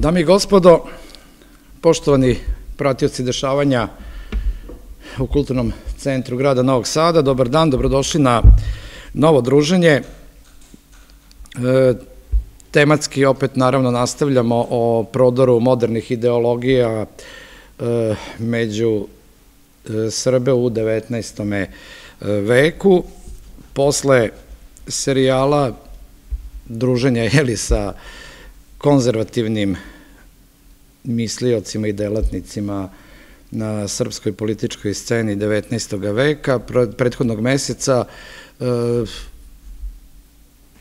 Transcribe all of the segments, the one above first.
Dame i gospodo, poštovani pratioci dešavanja u Kulturnom centru grada Novog Sada, dobar dan, dobrodošli na novo druženje. E, tematski opet naravno nastavljamo o prodoru modernih ideologija e, među e, Srbe u 19. veku. Posle serijala druženja jeli sa konzervativnim misliocima i delatnicima na srpskoj političkoj sceni 19. veka, prethodnog meseca, e,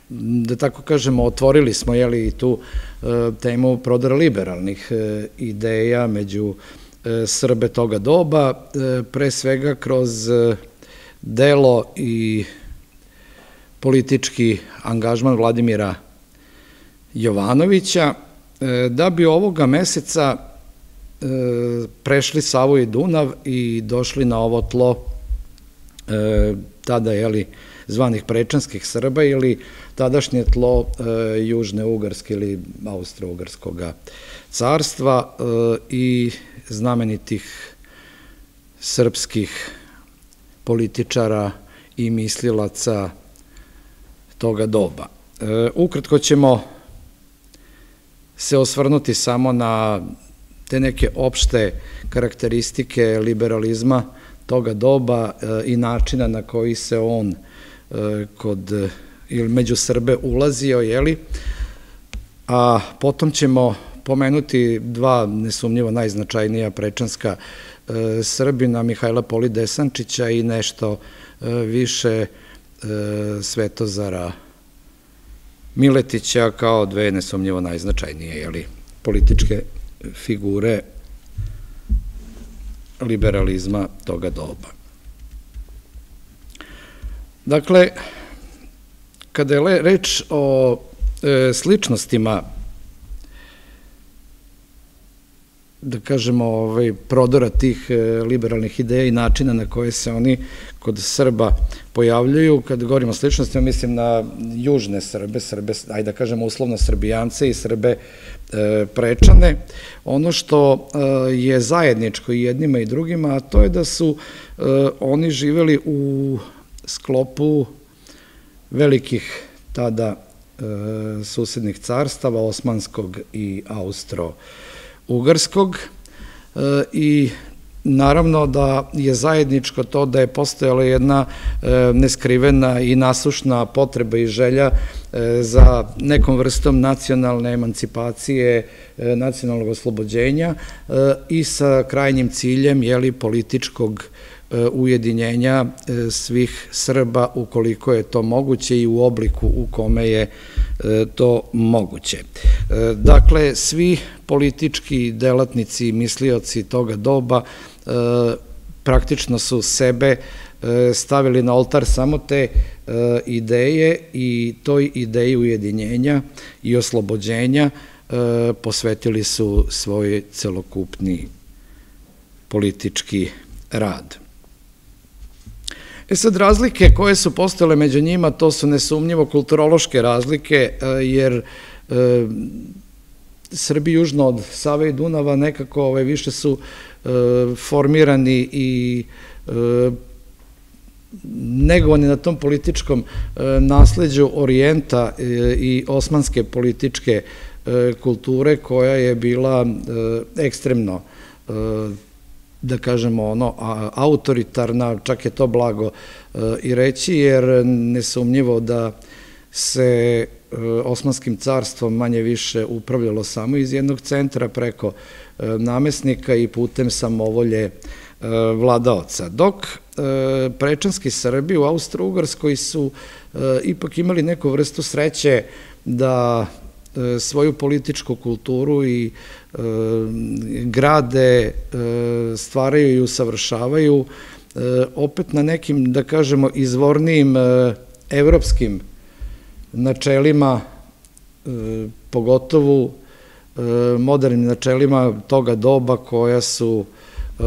da tako kažemo, otvorili smo i tu e, temu prodara liberalnih e, ideja među Srbe toga doba, pre svega kroz delo i politički angažman Vladimira Jovanovića, e, da bi ovoga meseca e, prešli Savu i Dunav i došli na ovo tlo e, tada, jeli, zvanih prečanskih Srba ili tadašnje tlo Južne Ugarske ili Austro-Ugarskog carstva i znamenitih srpskih političara i mislilaca toga doba. Ukratko ćemo se osvrnuti samo na te neke opšte karakteristike liberalizma toga doba e, i načina na koji se on e, kod ili među Srbe ulazio, jeli? A potom ćemo pomenuti dva nesumnjivo najznačajnija prečanska Srbina, Mihajla Poli Desančića i nešto više Svetozara Miletića kao dve nesumnjivo najznačajnije jeli, političke figure liberalizma toga doba. Dakle, kada je reč o e, sličnostima da kažemo, ovaj, prodora tih e, liberalnih ideja i načina na koje se oni kod Srba pojavljuju. Kad govorimo o sličnostima, mislim na južne Srbe, Srbe, ajde da kažemo uslovno Srbijance i Srbe e, prečane. Ono što e, je zajedničko i jednima i drugima, a to je da su e, oni živeli u sklopu velikih tada e, susednih carstava, Osmanskog i Austro-Ugarskog e, i Naravno da je zajedničko to da je postojala jedna e, neskrivena i nasušna potreba i želja e, za nekom vrstom nacionalne emancipacije, nacionalnog oslobođenja i sa krajnjim ciljem jeli, političkog ujedinjenja svih Srba ukoliko je to moguće i u obliku u kome je to moguće. Dakle, svi politički delatnici i mislioci toga doba E, praktično su sebe e, stavili na oltar samo te e, ideje i toj ideji ujedinjenja i oslobođenja posvetili su svoj celokupni politički rad. E sad, razlike koje su postojale među njima, to su nesumnjivo kulturološke razlike, jer Srbi južno od Save i Dunava nekako ove, više su E, formirani i e, negovani na tom političkom e, nasledđu orijenta i osmanske političke kulture koja je bila ekstremno da kažemo ono autoritarna, čak je to blago i reći jer nesumnjivo da se Osmanskim carstvom manje više upravljalo samo iz jednog centra preko namesnika i putem samovolje e, vladaoca. Dok e, prečanski Srbi u Austro-Ugarskoj su e, ipak imali neku vrstu sreće da svoju političku kulturu i grade, stvaraju i usavršavaju opet na nekim, da kažemo, izvornijim evropskim načelima, pogotovo E, modernim načelima toga doba koja su e,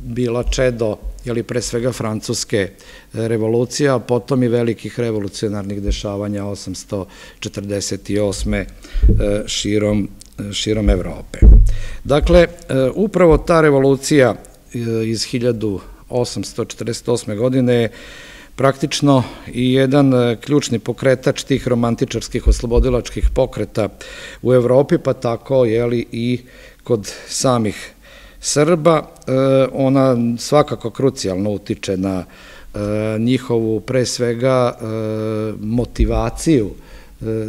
bila čedo ili pre svega francuske revolucije, a potom i velikih revolucionarnih dešavanja 848. E, širom širom Evrope. Dakle, upravo ta revolucija iz 1848. godine je praktično i jedan ključni pokretač tih romantičarskih oslobodilačkih pokreta u Evropi, pa tako jeli, i kod samih Srba. Ona svakako krucijalno utiče na njihovu pre svega motivaciju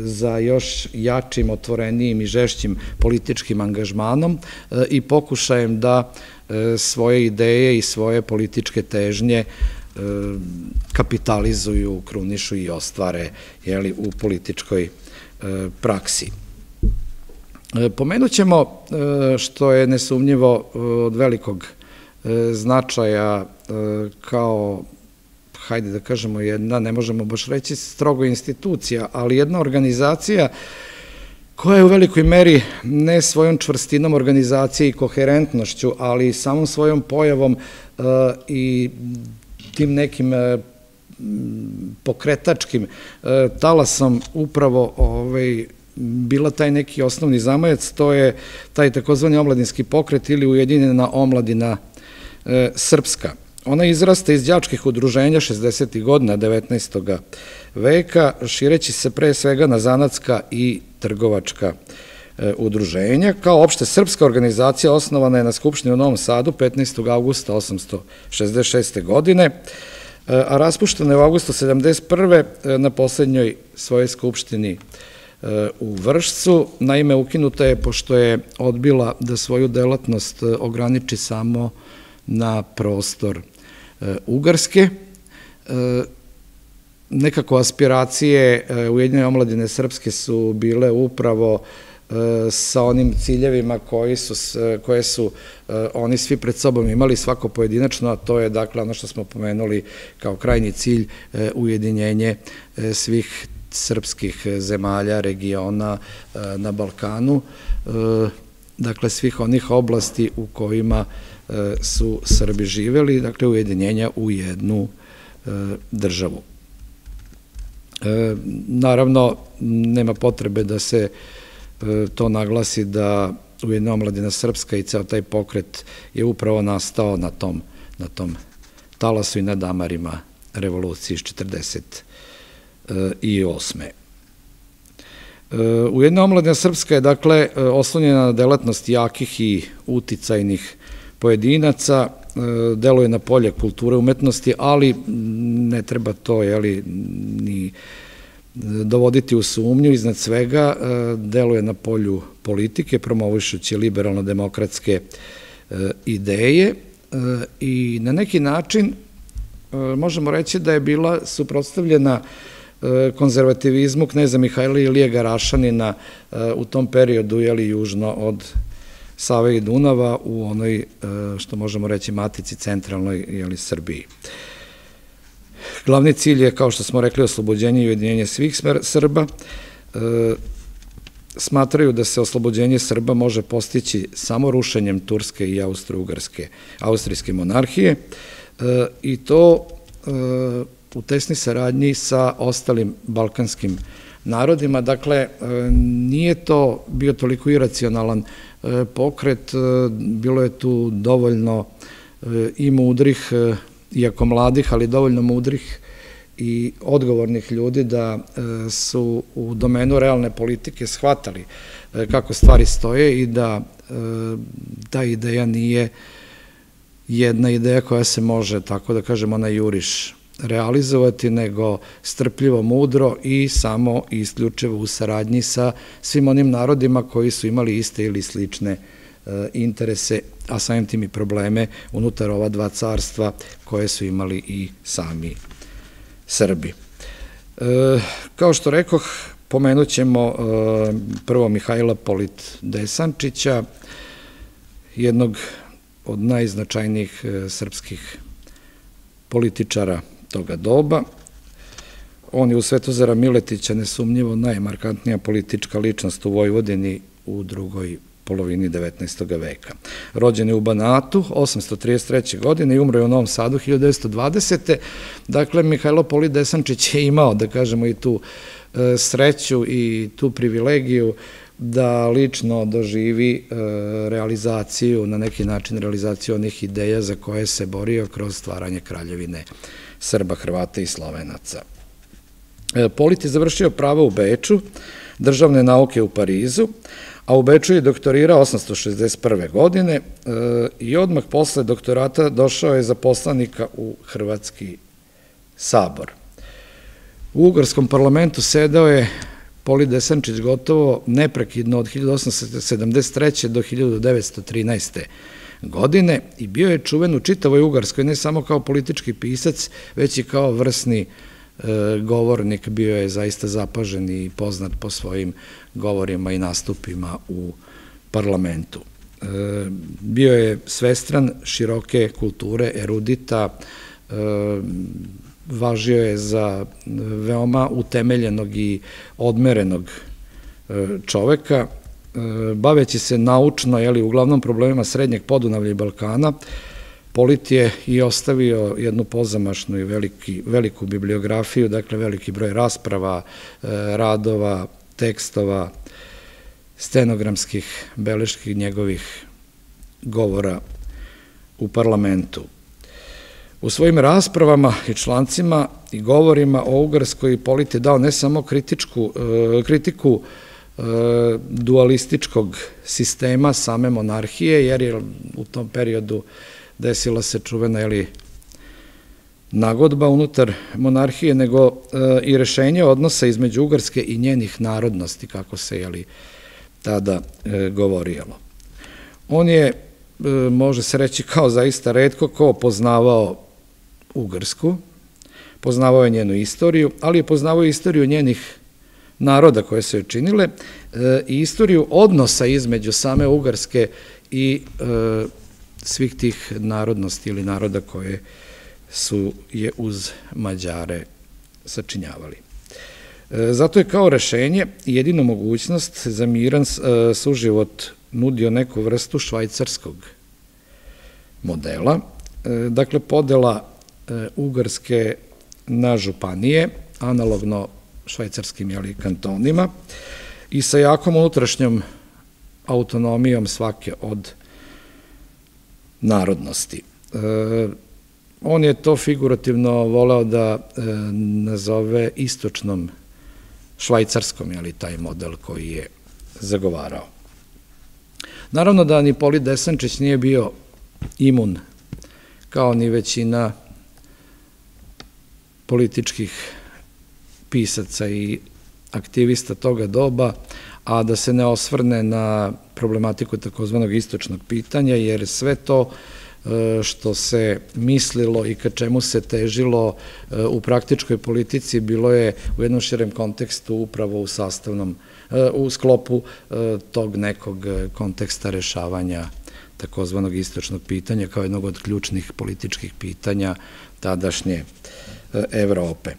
za još jačim, otvorenijim i žešćim političkim angažmanom i pokušajem da svoje ideje i svoje političke težnje kapitalizuju, krunišu i ostvare jeli, u političkoj praksi. Pomenut ćemo što je nesumnjivo od velikog značaja kao hajde da kažemo jedna, ne možemo baš reći strogo institucija, ali jedna organizacija koja je u velikoj meri ne svojom čvrstinom organizacije i koherentnošću, ali i samom svojom pojavom i tim nekim pokretačkim talasom upravo ovaj, bila taj neki osnovni zamajac, to je taj takozvani omladinski pokret ili ujedinjena omladina srpska. Ona izrasta iz đačkih udruženja 60. godina 19. veka, šireći se pre svega na zanatska i trgovačka e, udruženja. Kao opšte srpska organizacija osnovana je na Skupštini u Novom Sadu 15. augusta 866. godine, e, a raspuštena je u augustu 71. E, na poslednjoj svojoj Skupštini u Vršcu. Naime, ukinuta je pošto je odbila da svoju delatnost ograniči samo na prostor E, Ugarske. E, nekako aspiracije e, Ujedinjene omladine Srpske su bile upravo sa onim ciljevima koji su, koje su oni svi pred sobom imali svako pojedinačno, a to je dakle ono što smo pomenuli kao krajnji cilj ujedinjenje svih srpskih zemalja, regiona na Balkanu, dakle svih onih oblasti u kojima su Srbi živeli, dakle ujedinjenja u jednu e, državu. E, naravno, nema potrebe da se e, to naglasi da ujedna omladina srpska i ceo taj pokret je upravo nastao na tom, na tom talasu i na damarima revolucije iz 48. Ujedna omladina srpska je dakle oslonjena na delatnost jakih i uticajnih pojedinaca, e, deluje na polje kulture umetnosti, ali ne treba to jeli, ni dovoditi u sumnju, iznad svega e, deluje na polju politike, promovišući liberalno-demokratske e, ideje i na neki način možemo reći da je bila suprotstavljena konzervativizmu kneza Mihajla Ilije Garašanina u tom periodu, jeli, južno od Save i Dunava u onoj, e, što možemo reći, matici centralnoj jeli, Srbiji. Glavni cilj je, kao što smo rekli, oslobođenje i ujedinjenje svih Srba. E, smatraju da se oslobođenje Srba može postići samo rušenjem Turske i Austro-Ugarske, austrijske monarhije e, i to u tesni saradnji sa ostalim balkanskim narodima. Dakle, nije to bio toliko iracionalan E, pokret, e, bilo je tu dovoljno e, i mudrih, iako mladih, ali dovoljno mudrih i odgovornih ljudi da su u domenu realne politike shvatali kako stvari stoje i da ta ideja nije jedna ideja koja se može, tako da kažemo, na juriš realizovati, nego strpljivo, mudro i samo isključivo u saradnji sa svim onim narodima koji su imali iste ili slične e, interese, a samim tim i probleme unutar ova dva carstva koje su imali i sami Srbi. E, kao što rekoh, pomenut ćemo e, prvo Mihajla Polit Desančića, jednog od najznačajnijih srpskih političara toga doba. On je u Svetozara Miletića nesumnjivo najmarkantnija politička ličnost u Vojvodini u drugoj polovini 19. veka. Rođen je u Banatu 833. godine i umro je u Novom Sadu 1920. Dakle, Mihajlo Poli Desančić je imao, da kažemo, i tu e, sreću i tu privilegiju da lično doživi e, realizaciju, na neki način realizaciju onih ideja za koje se borio kroz stvaranje kraljevine Srba, Hrvata i Slovenaca. E, Polit je završio pravo u Beču, državne nauke u Parizu, a u Beču je doktorirao 861. godine e, i odmah posle doktorata došao je za poslanika u Hrvatski sabor. U Ugarskom parlamentu sedao je Poli Desančić gotovo neprekidno od 1873. do 1913. godine i bio je čuven u čitavoj Ugarskoj, ne samo kao politički pisac, već i kao vrsni e, govornik, bio je zaista zapažen i poznat po svojim govorima i nastupima u parlamentu. E, bio je svestran široke kulture, erudita, e, važio je za veoma utemeljenog i odmerenog čoveka, baveći se naučno, jeli, uglavnom problemima srednjeg podunavlja i Balkana, Polit je i ostavio jednu pozamašnu i veliki, veliku bibliografiju, dakle veliki broj rasprava, e, radova, tekstova, stenogramskih beleških njegovih govora u parlamentu. U svojim raspravama i člancima i govorima o Ugarskoj politi dao ne samo kritičku, e, kritiku dualističkog sistema same monarhije, jer je u tom periodu desila se čuvena ili nagodba unutar monarhije, nego e, i rešenje odnosa između Ugarske i njenih narodnosti, kako se jeli, tada govorijelo. On je, može se reći, kao zaista redko ko poznavao Ugarsku, poznavao je njenu istoriju, ali je poznavao istoriju njenih naroda koje su joj činile e, i istoriju odnosa između same Ugarske i e, svih tih narodnosti ili naroda koje su je uz Mađare sačinjavali. E, zato je kao rešenje jedino mogućnost za miran suživot nudio neku vrstu švajcarskog modela, dakle podela Ugarske na županije, analogno švajcarskim jeli, kantonima i sa jakom unutrašnjom autonomijom svake od narodnosti. E, on je to figurativno voleo da e, nazove istočnom švajcarskom, jeli, taj model koji je zagovarao. Naravno da ni Poli Desančić nije bio imun kao ni većina političkih pisaca i aktivista toga doba, a da se ne osvrne na problematiku takozvanog istočnog pitanja, jer sve to e, što se mislilo i ka čemu se težilo e, u praktičkoj politici bilo je u jednom širem kontekstu upravo u sastavnom, e, u sklopu tog nekog konteksta rešavanja takozvanog istočnog pitanja kao jednog od ključnih političkih pitanja tadašnje Evrope.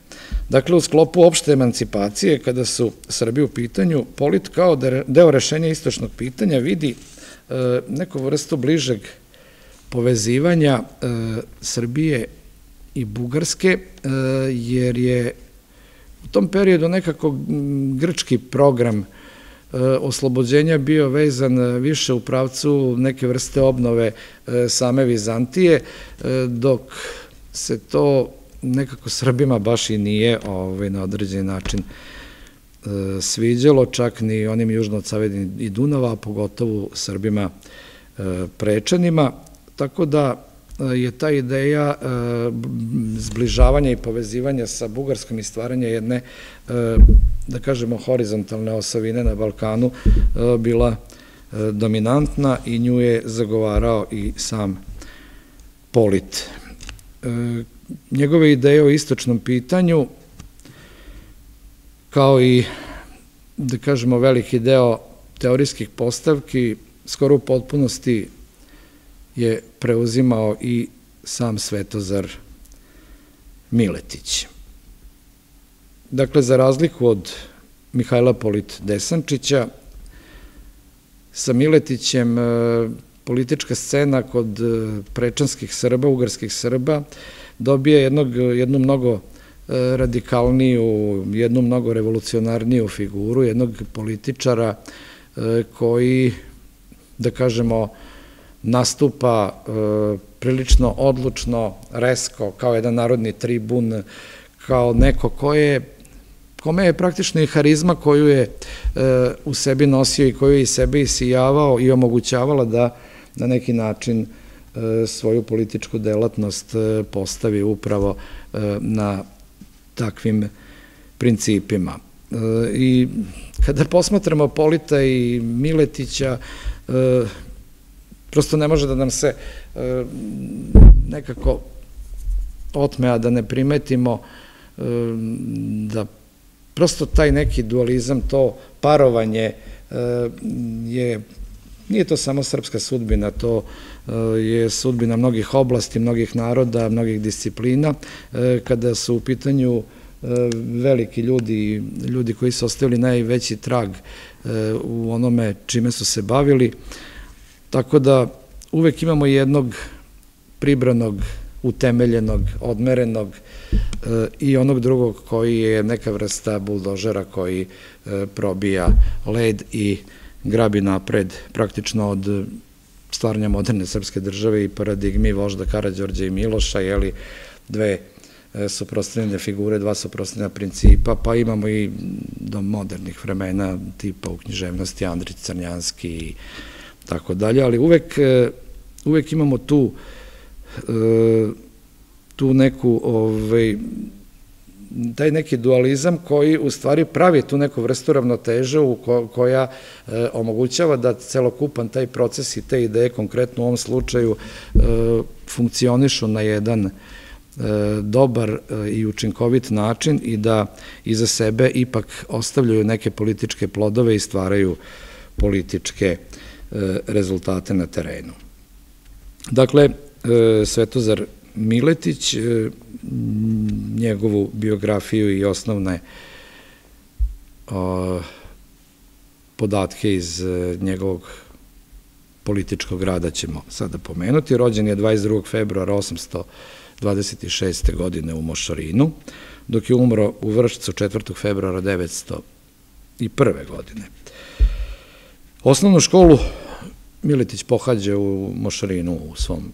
Dakle, u sklopu opšte emancipacije, kada su Srbi u pitanju, Polit kao deo rešenja istočnog pitanja vidi e, neku vrstu bližeg povezivanja e, Srbije i Bugarske, e, jer je u tom periodu nekako grčki program oslobođenja bio vezan više u pravcu neke vrste obnove same Vizantije, dok se to nekako Srbima baš i nije ovaj, na određeni način e, sviđalo, čak ni onim južno od Savedi i Dunava, a pogotovo Srbima e, prečanima, tako da e, je ta ideja e, zbližavanja i povezivanja sa Bugarskom i stvaranja jedne, e, da kažemo, horizontalne osovine na Balkanu e, bila dominantna i nju je zagovarao i sam Polit njegove ideje o istočnom pitanju, kao i, da kažemo, veliki deo teorijskih postavki, skoro u potpunosti je preuzimao i sam Svetozar Miletić. Dakle, za razliku od Mihajla Polit Desančića, sa Miletićem e, politička scena kod e, prečanskih Srba, ugarskih Srba, dobije jednog, jednu mnogo e, radikalniju, jednu mnogo revolucionarniju figuru, jednog političara koji, da kažemo, nastupa prilično odlučno, resko, kao jedan narodni tribun, kao neko ko je kome je praktično i harizma koju je u sebi nosio i koju je i sebi isijavao i omogućavala da na neki način svoju političku delatnost postavi upravo na takvim principima. I kada posmatramo Polita i Miletića, prosto ne može da nam se nekako otme, a da ne primetimo da prosto taj neki dualizam, to parovanje je, nije to samo srpska sudbina, to je sudbina mnogih oblasti, mnogih naroda, mnogih disciplina, kada su u pitanju veliki ljudi, ljudi koji su ostavili najveći trag u onome čime su se bavili, tako da uvek imamo jednog pribranog, utemeljenog, odmerenog i onog drugog koji je neka vrsta buldožera koji probija led i grabi napred praktično od stvaranja moderne srpske države i paradigmi vožda Karadžorđa i Miloša, jeli dve e, suprostavljene figure, dva suprostavljena principa, pa imamo i do modernih vremena tipa u književnosti Andrić Crnjanski i tako dalje, ali uvek, e, uvek imamo tu e, tu neku ovaj, taj neki dualizam koji u stvari pravi tu neku vrstu ravnoteže koja e, omogućava da celokupan taj proces i te ideje konkretno u ovom slučaju e, funkcionišu na jedan e, dobar i učinkovit način i da iza sebe ipak ostavljaju neke političke plodove i stvaraju političke rezultate na terenu. Dakle, Svetozar Miletić, njegovu biografiju i osnovne podatke iz e, njegovog političkog rada ćemo sada pomenuti. Rođen je 22. februara 826. godine u Mošorinu, dok je umro u Vršcu 4. februara 901. godine. Osnovnu školu Miletić pohađa u Mošorinu u svom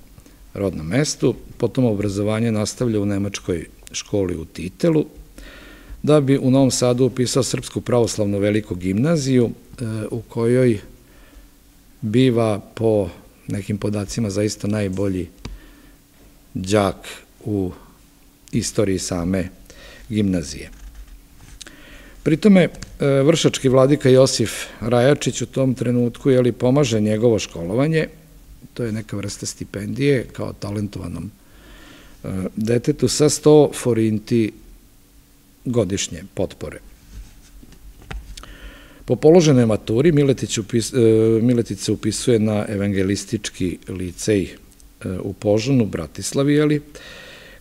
rodnom mestu, potom obrazovanje nastavlja u Nemačkoj školi u Titelu, da bi u Novom Sadu upisao Srpsku pravoslavnu veliku gimnaziju, e, u kojoj biva po nekim podacima zaista najbolji đak u istoriji same gimnazije. Pritome, e, vršački vladika Josif Rajačić u tom trenutku je li pomaže njegovo školovanje, to je neka vrsta stipendije kao talentovanom e, detetu sa 100 forinti godišnje potpore. Po položenoj maturi Miletić, e, Miletić se upisuje na evangelistički licej e, u Požanu, Bratislavi, ali,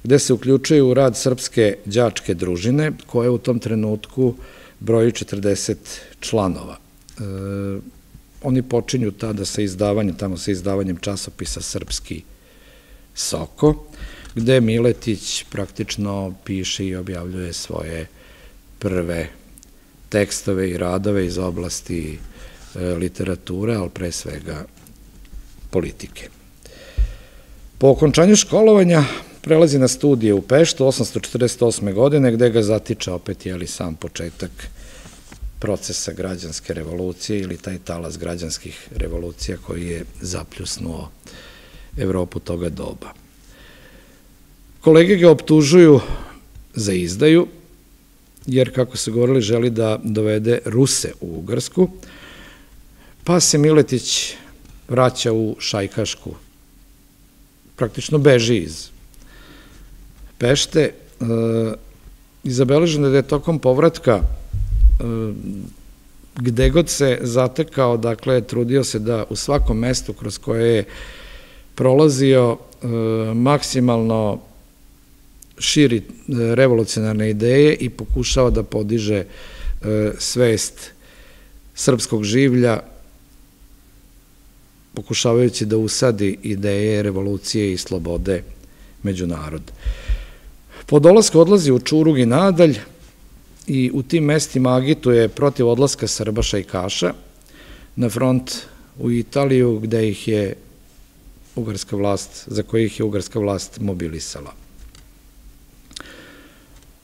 gde se uključuje u rad srpske đačke družine, koje u tom trenutku broji 40 članova oni počinju tada sa izdavanjem, tamo sa izdavanjem časopisa Srpski Soko, gde Miletić praktično piše i objavljuje svoje prve tekstove i radove iz oblasti e, literature, ali pre svega politike. Po okončanju školovanja prelazi na studije u Peštu 848. godine, gde ga zatiče opet jeli sam početak procesa građanske revolucije ili taj talas građanskih revolucija koji je zapljusnuo Evropu toga doba. Kolege ga optužuju za izdaju, jer, kako se govorili, želi da dovede Ruse u Ugarsku, pa se Miletić vraća u Šajkašku, praktično beži iz Pešte, e, i zabeleženo da je tokom povratka gde god se zatekao, dakle, trudio se da u svakom mestu kroz koje je prolazio maksimalno širi e, revolucionarne ideje i pokušao da podiže e, svest srpskog življa, pokušavajući da usadi ideje revolucije i slobode među narod. Po dolasku odlazi u Čurug i nadalj, i u tim mestima agituje protiv odlaska Srbaša i Kaša, na front u Italiju gde ih je ugarska vlast, za koje ih je ugarska vlast mobilisala.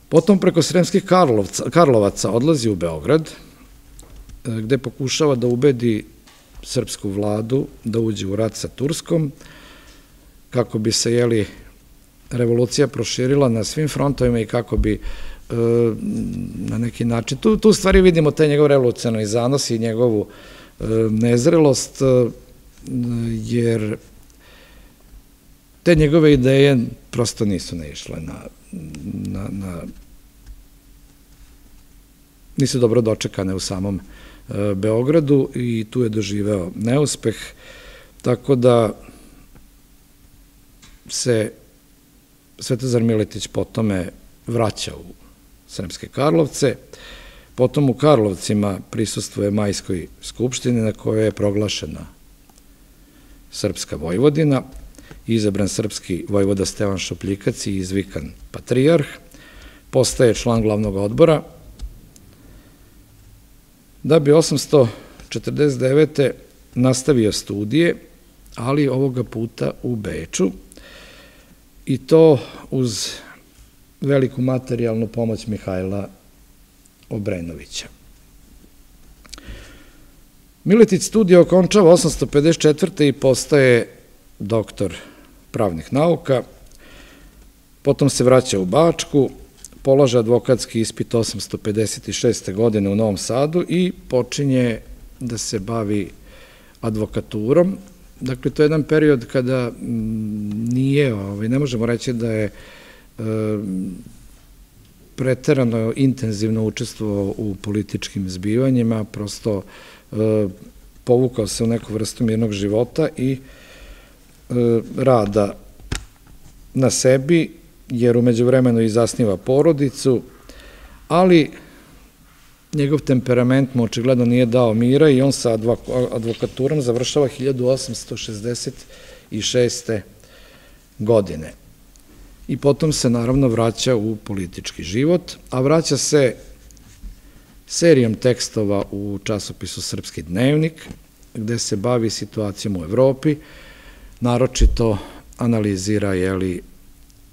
Potom preko Sremskih Karlovca, Karlovaca odlazi u Beograd, e, gde pokušava da ubedi srpsku vladu da uđe u rat sa Turskom, kako bi se, jeli, revolucija proširila na svim frontovima i kako bi na neki način, tu, tu stvari vidimo taj njegov revolucionarni zanos i njegovu e, nezrelost, jer te njegove ideje prosto nisu naišle na, na, na nisu dobro dočekane u samom e, Beogradu i tu je doživeo neuspeh, tako da se Svetozar Miletić potome vraća u Sremske Karlovce, potom u Karlovcima prisustuje Majskoj skupštini na kojoj je proglašena Srpska Vojvodina, izabran srpski vojvoda Stevan Šopljikac i izvikan patrijarh, postaje član glavnog odbora, da bi 849. nastavio studije, ali ovoga puta u Beču, i to uz veliku materijalnu pomoć Mihajla Obrenovića. Miletić studija okončava 854. i postaje doktor pravnih nauka, potom se vraća u Bačku, polaže advokatski ispit 856. godine u Novom Sadu i počinje da se bavi advokaturom. Dakle, to je jedan period kada mm, nije, ovaj, ne možemo reći da je preterano intenzivno učestvovao u političkim zbivanjima, prosto povukao se u neku vrstu mirnog života i rada na sebi, jer umeđu vremenu i zasniva porodicu, ali njegov temperament mu očigledno nije dao mira i on sa advokaturom završava 1866. godine. I potom se naravno vraća u politički život, a vraća se serijom tekstova u časopisu Srpski dnevnik, gde se bavi situacijom u Evropi, naročito analizira jeli,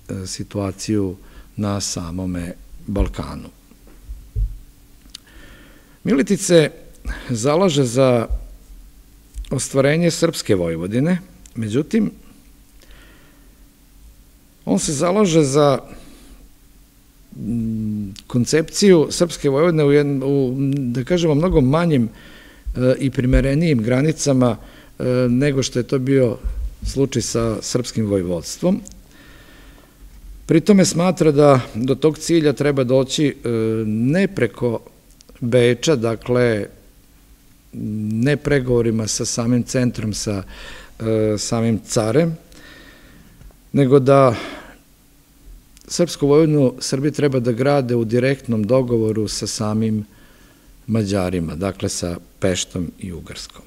e, situaciju na samome Balkanu. Militic se zalaže za ostvarenje Srpske Vojvodine, međutim, on se zalaže za koncepciju Srpske Vojvodine u, jedn, u da kažemo, mnogo manjim e, i primerenijim granicama e, nego što je to bio slučaj sa srpskim vojvodstvom. Pritome smatra da do tog cilja treba doći e, ne preko Beča, dakle ne pregovorima sa samim centrom, sa samim carem, nego da Srpsku vojnu Srbi treba da grade u direktnom dogovoru sa samim Mađarima, dakle sa Peštom i Ugarskom.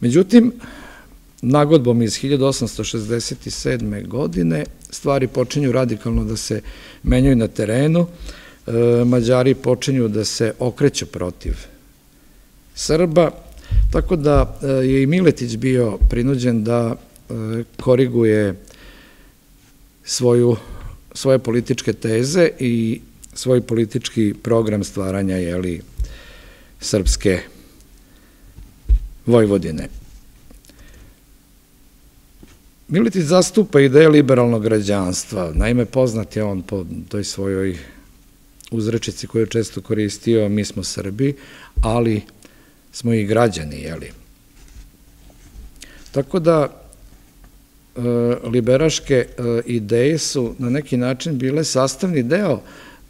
Međutim, nagodbom iz 1867. godine stvari počinju radikalno da se menjaju na terenu, e, Mađari počinju da se okreću protiv Srba, tako da e, je i Miletić bio prinuđen da e, koriguje svoju, svoje političke teze i svoj politički program stvaranja jeli, srpske Vojvodine. Miletić zastupa ideje liberalnog građanstva. Naime, poznat je on po toj svojoj uzrečici koju je često koristio, mi smo Srbi, ali smo i građani, jeli. Tako da liberaške e, ideje su na neki način bile sastavni deo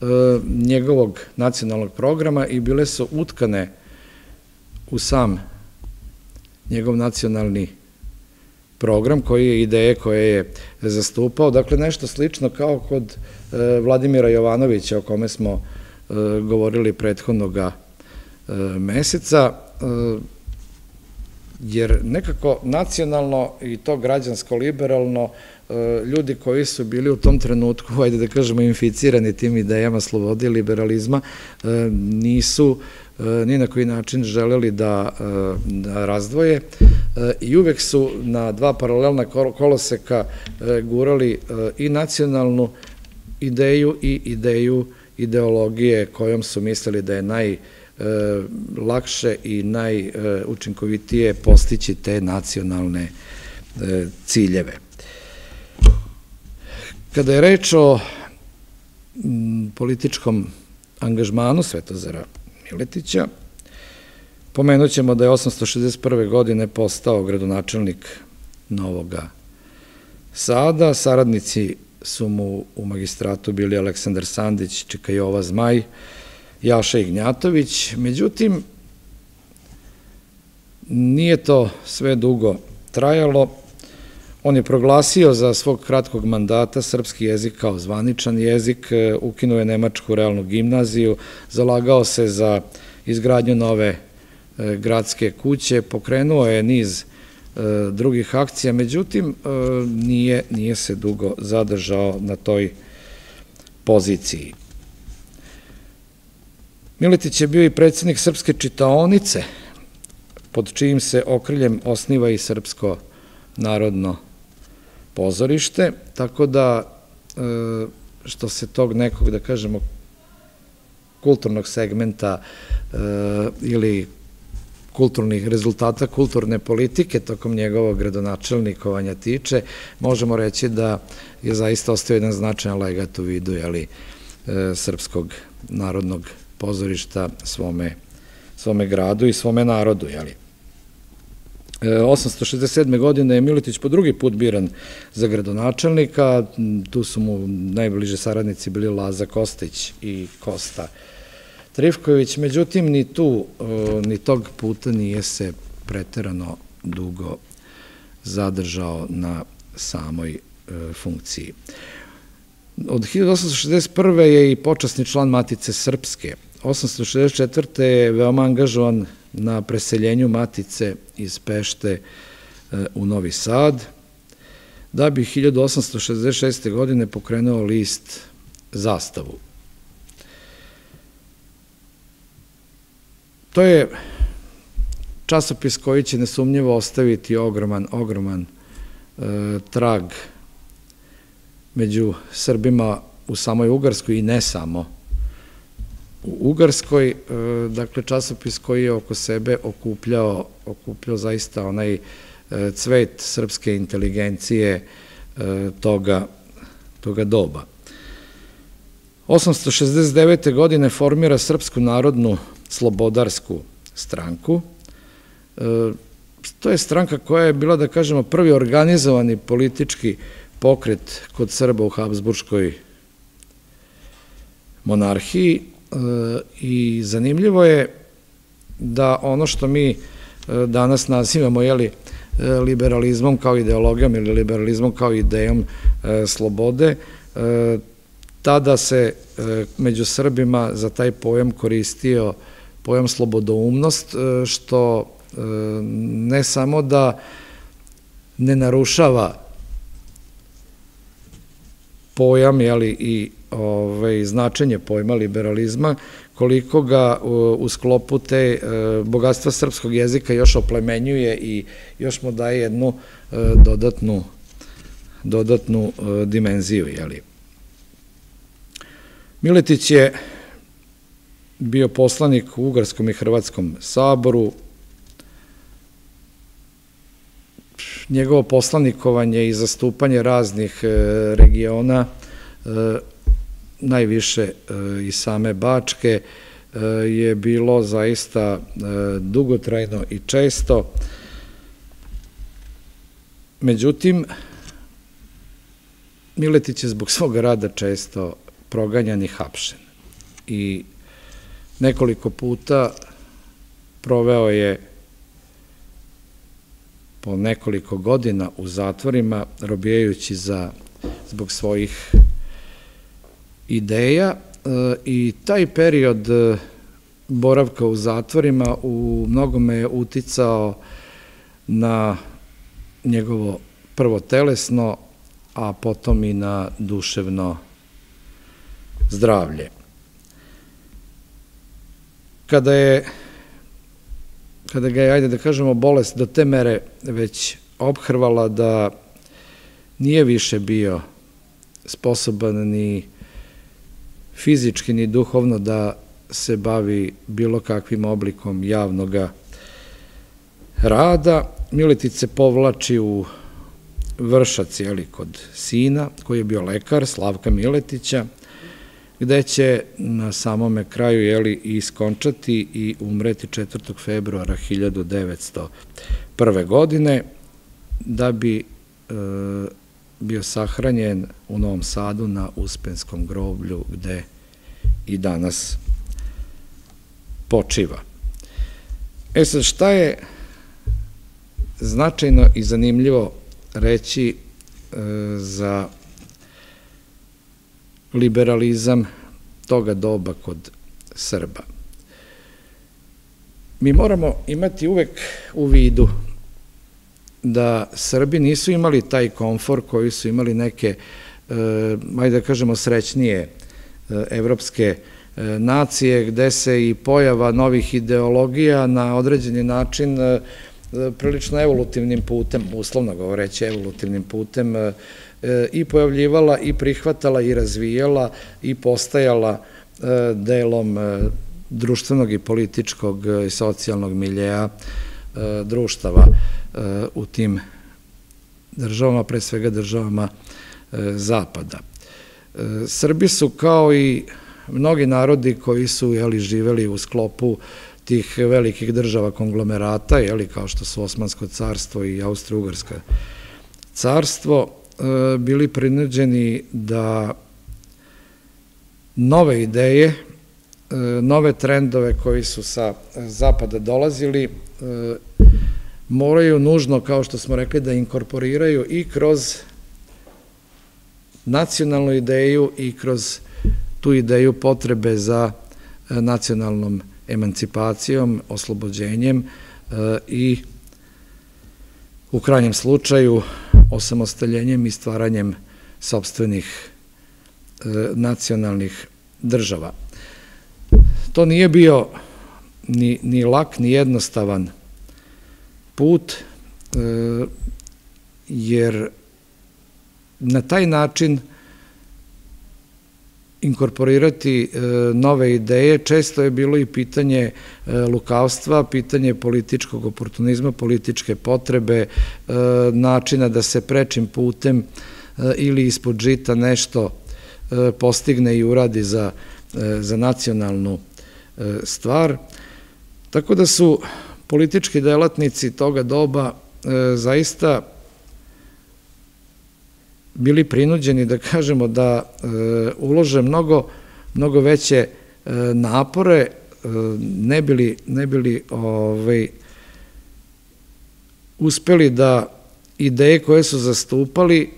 e, njegovog nacionalnog programa i bile su utkane u sam njegov nacionalni program koji je ideje koje je zastupao, dakle nešto slično kao kod e, Vladimira Jovanovića o kome smo e, govorili prethodnog e, meseca, jer nekako nacionalno i to građansko-liberalno ljudi koji su bili u tom trenutku, hajde da kažemo, inficirani tim idejama slobode i liberalizma, nisu ni na koji način želeli da, da razdvoje i uvek su na dva paralelna koloseka gurali i nacionalnu ideju i ideju ideologije kojom su mislili da je najlakše i najučinkovitije postići te nacionalne ciljeve. Kada je reč o političkom angažmanu Svetozara Miletića, pomenut ćemo da je 861. godine postao gradonačelnik Novoga Sada, saradnici su mu u magistratu bili Aleksandar Sandić, Čekajova Zmaj, Jaša Ignjatović, međutim, nije to sve dugo trajalo, On je proglasio za svog kratkog mandata srpski jezik kao zvaničan jezik, e, ukinuo je Nemačku realnu gimnaziju, zalagao se za izgradnju nove e, gradske kuće, pokrenuo je niz e, drugih akcija, međutim nije, nije se dugo zadržao na toj poziciji. Miletić je bio i predsednik Srpske čitaonice, pod čijim se okriljem osniva i Srpsko narodno pozorište, tako da e, što se tog nekog, da kažemo, kulturnog segmenta e, ili kulturnih rezultata kulturne politike tokom njegovog gradonačelnikovanja tiče, možemo reći da je zaista ostao jedan značajan legat u vidu jeli, e, Srpskog narodnog pozorišta svome, svome gradu i svome narodu. Jeli. 867. godine je Miletić po drugi put biran za gradonačelnika, tu su mu najbliže saradnici bili Laza Kostić i Kosta Trivković, međutim ni tu, ni tog puta nije se preterano dugo zadržao na samoj e, funkciji. Od 1861. je i počasni član Matice Srpske. 864. je veoma angažovan na preseljenju Matice iz Pešte e, u Novi Sad, da bi 1866. godine pokrenuo list Zastavu. To je časopis koji će nesumnjivo ostaviti ogroman, ogroman e, trag među Srbima u samoj Ugarskoj i ne samo u Ugarskoj, e, dakle časopis koji je oko sebe okupljao, okupljao zaista onaj e, cvet srpske inteligencije e, toga, toga doba. 869. godine formira Srpsku narodnu slobodarsku stranku. To je stranka koja je bila, da kažemo, prvi organizovani politički pokret kod Srba u Habsburškoj monarhiji i zanimljivo je da ono što mi e, danas nazivamo jeli, e, liberalizmom kao ideologijom ili liberalizmom kao idejom e, slobode, tada se među Srbima za taj pojam koristio pojam slobodoumnost, što ne samo da ne narušava pojam jeli, i ovaj, značenje pojma liberalizma, koliko ga u, sklopu te e, bogatstva srpskog jezika još oplemenjuje i još mu daje jednu e, dodatnu, dodatnu e, dimenziju. Jeli. Miletić je bio poslanik u Ugarskom i Hrvatskom saboru, njegovo poslanikovanje i zastupanje raznih regiona najviše e, i same Bačke, e, je bilo zaista e, dugotrajno i često. Međutim, Miletić je zbog svog rada često proganjan i hapšen. I nekoliko puta proveo je po nekoliko godina u zatvorima, robijajući za, zbog svojih ideja e, i taj period e, boravka u zatvorima u mnogome je uticao na njegovo prvo telesno, a potom i na duševno zdravlje. kada je kada ga je, ajde da kažemo, bolest do te mere već obhrvala da nije više bio sposoban ni fizički ni duhovno da se bavi bilo kakvim oblikom javnog rada. Miletic se povlači u vršac, jeli, kod sina, koji je bio lekar, Slavka Miletića, gde će na samome kraju jeli, iskončati i umreti 4. februara 1901. godine, da bi e, bio sahranjen u Novom Sadu na Uspenskom groblju, gde i danas počiva. E sad, šta je značajno i zanimljivo reći e, za liberalizam toga doba kod Srba. Mi moramo imati uvek u vidu da Srbi nisu imali taj komfor koji su imali neke, e, ajde da kažemo, srećnije e, evropske e, nacije, gde se i pojava novih ideologija na određeni način prilično evolutivnim putem, uslovno govoreći evolutivnim putem, i pojavljivala i prihvatala i razvijala i postajala delom društvenog i političkog i socijalnog miljeja društava u tim državama, pre svega državama e, zapada. E, Srbi su kao i mnogi narodi koji su živeli u sklopu tih velikih država konglomerata, kao što su Osmansko carstvo i Austro-Ugarsko carstvo, e, bili prinuđeni da nove ideje, nove trendove koji su sa zapada dolazili, moraju nužno, kao što smo rekli, da inkorporiraju i kroz nacionalnu ideju i kroz tu ideju potrebe za e, nacionalnom emancipacijom, oslobođenjem e, i u krajnjem slučaju osamostaljenjem i stvaranjem sobstvenih e, nacionalnih država. To nije bio ni, ni lak, ni jednostavan put, e, jer na taj način inkorporirati e, nove ideje, često je bilo i pitanje e, lukavstva, pitanje političkog oportunizma, političke potrebe, načina da se prečim putem ili ispod žita nešto postigne i uradi za, za nacionalnu stvar. Tako da su politički delatnici toga doba e, zaista bili prinuđeni da kažemo da e, ulože mnogo, mnogo veće e, napore ne bili, ne bili ovaj, uspeli da ideje koje su zastupali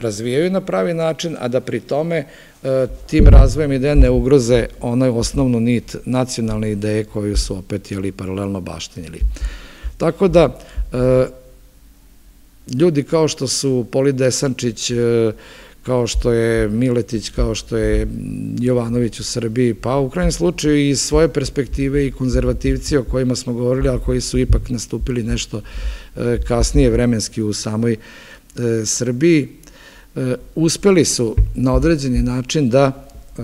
razvijaju na pravi način, a da pri tome e, tim razvojem ideje ne ugroze onaj osnovnu nit nacionalne ideje koju su opet jeli, paralelno baštenili. Tako da, e, ljudi kao što su Poli Desančić, e, kao što je Miletić, kao što je Jovanović u Srbiji, pa u krajem slučaju i svoje perspektive i konzervativci o kojima smo govorili, a koji su ipak nastupili nešto kasnije vremenski u samoj Srbiji, E, uspeli su na određeni način da e,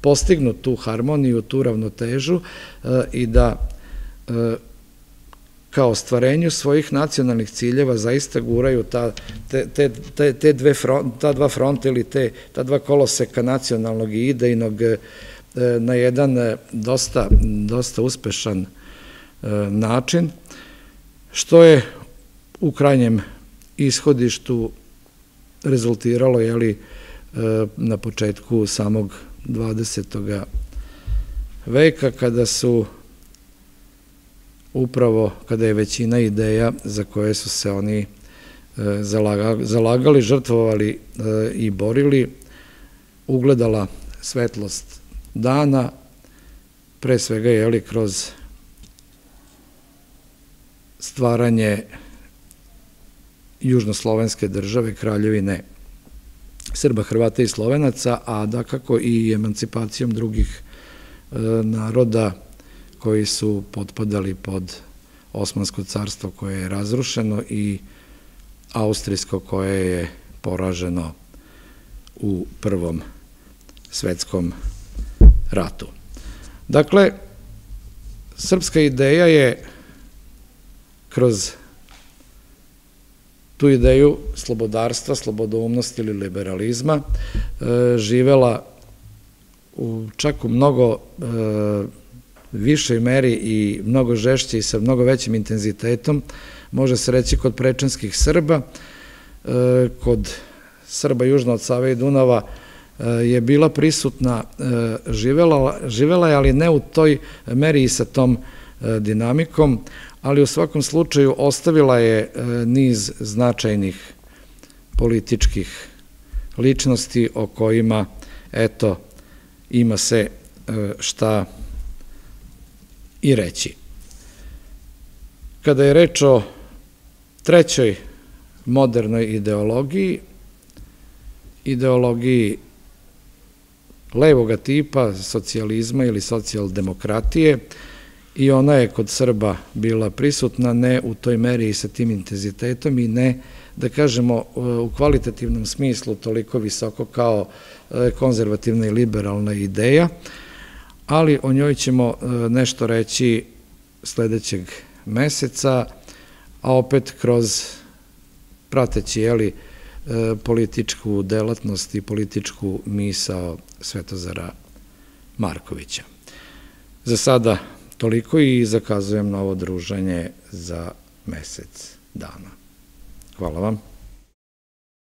postignu tu harmoniju, tu ravnotežu e, i da kao stvarenju svojih nacionalnih ciljeva zaista guraju ta, te, te, te, dve ta dva fronta ili te, ta dva koloseka nacionalnog i idejnog na jedan dosta, dosta uspešan način, što je u krajnjem ishodištu rezultiralo e, na početku samog 20. veka kada su upravo kada je većina ideja za koje su se oni e, zalagali, žrtvovali e, i borili, ugledala svetlost dana, pre svega jeli kroz stvaranje južnoslovenske države, kraljevine Srba, Hrvata i Slovenaca, a dakako i emancipacijom drugih naroda koji su potpadali pod Osmansko carstvo koje je razrušeno i Austrijsko koje je poraženo u prvom svetskom ratu. Dakle, srpska ideja je kroz tu ideju slobodarstva, slobodoumnosti ili liberalizma e, živela u čak u mnogo e, višoj meri i mnogo žešće i sa mnogo većim intenzitetom, može se reći kod prečanskih Srba, e, kod Srba južno od Save i Dunava je bila prisutna, živela, živela je, ali ne u toj meri i sa tom dinamikom, ali u svakom slučaju ostavila je e, niz značajnih političkih ličnosti o kojima, eto, ima se e, šta i reći. Kada je reč o trećoj modernoj ideologiji, ideologiji levoga tipa, socijalizma ili socijaldemokratije, i ona je kod Srba bila prisutna ne u toj meri i sa tim intenzitetom i ne, da kažemo, u kvalitativnom smislu toliko visoko kao konzervativna i liberalna ideja, ali o njoj ćemo e, nešto reći sledećeg meseca, a opet kroz prateći, jeli, e, političku delatnost i političku misao Svetozara Markovića. Za sada Toliko i zakazujem novo druženje za mesec dana. Hvala vam.